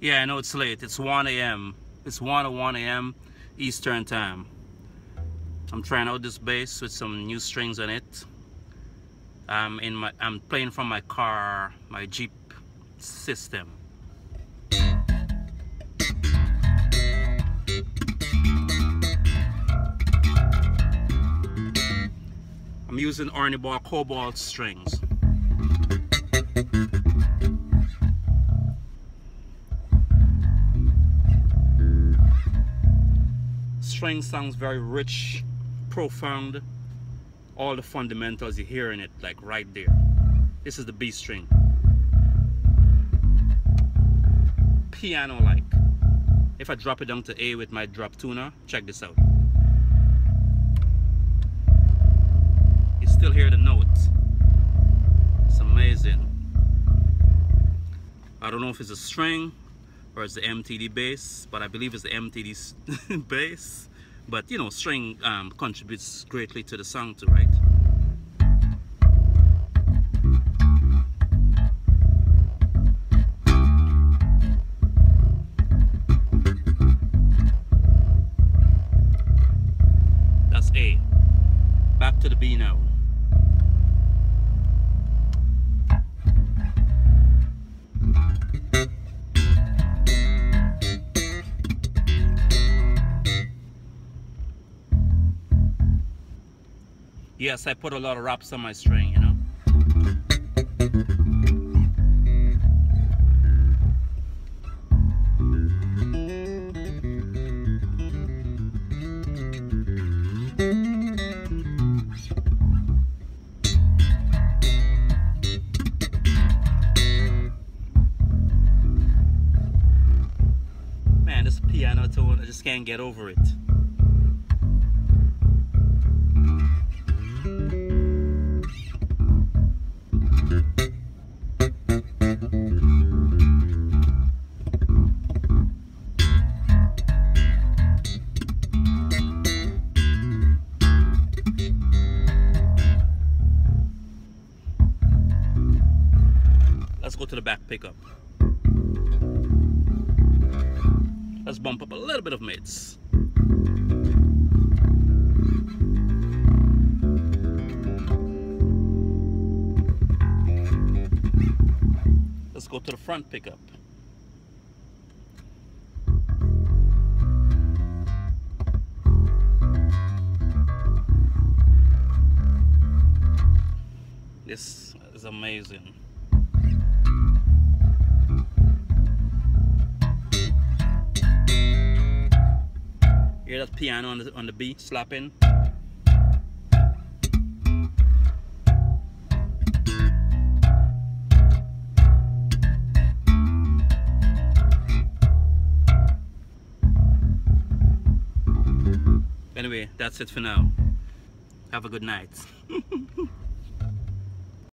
Yeah, I know it's late. It's 1 a.m. It's 1 or 1 a.m. Eastern time. I'm trying out this bass with some new strings on it. I'm in my I'm playing from my car, my Jeep system. I'm using Ball Cobalt strings. String sounds very rich, profound. All the fundamentals you hear in it, like right there. This is the B string. Piano-like. If I drop it down to A with my drop tuner, check this out. You still hear the notes. It's amazing. I don't know if it's a string or it's the MTD bass, but I believe it's the MTD bass. But you know, string um, contributes greatly to the song too, right? That's A. Back to the B now. Yes, I put a lot of wraps on my string, you know. Man, this piano tone, I just can't get over it. Go to the back pickup. Let's bump up a little bit of mids. Let's go to the front pickup. This is amazing. Hear that piano on the on the beat slapping. Anyway, that's it for now. Have a good night.